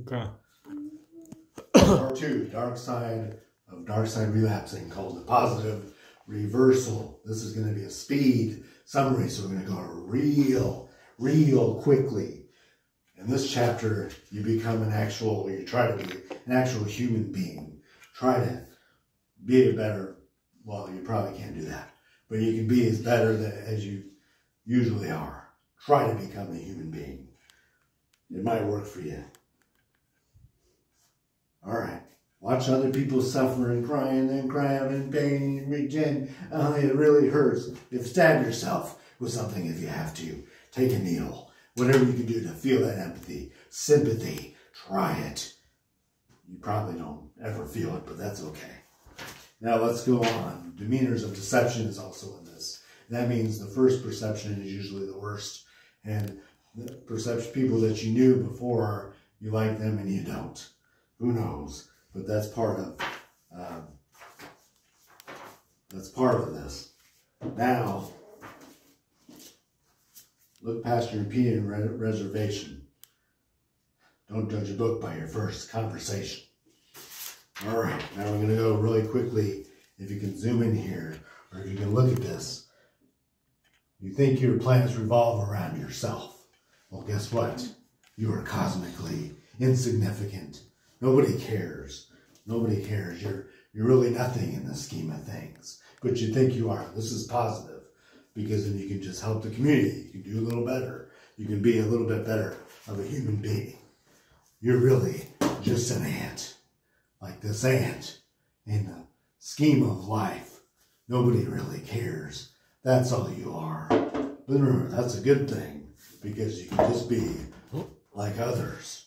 Okay. Part two, dark side of dark side relapsing called the positive reversal. This is going to be a speed summary, so we're going to go real, real quickly. In this chapter, you become an actual, you try to be an actual human being. Try to be a better, well, you probably can't do that, but you can be as better than, as you usually are. Try to become a human being. It might work for you. All right. Watch other people suffer and crying and then cry out in pain and in. Oh, it really hurts. If stab yourself with something if you have to. Take a needle. Whatever you can do to feel that empathy, sympathy. Try it. You probably don't ever feel it, but that's okay. Now let's go on. Demeanors of deception is also in this. That means the first perception is usually the worst. And the perception people that you knew before, you like them and you don't. Who knows? But that's part of um, that's part of this. Now, look past your opinion re- reservation. Don't judge a book by your first conversation. All right, now we're going to go really quickly. If you can zoom in here, or if you can look at this, you think your planets revolve around yourself. Well, guess what? You are cosmically insignificant. Nobody cares. Nobody cares. You're you're really nothing in the scheme of things. But you think you are. This is positive because then you can just help the community. You can do a little better. You can be a little bit better of a human being. You're really just an ant. Like this ant in the scheme of life. Nobody really cares. That's all you are. But remember, that's a good thing because you can just be like others.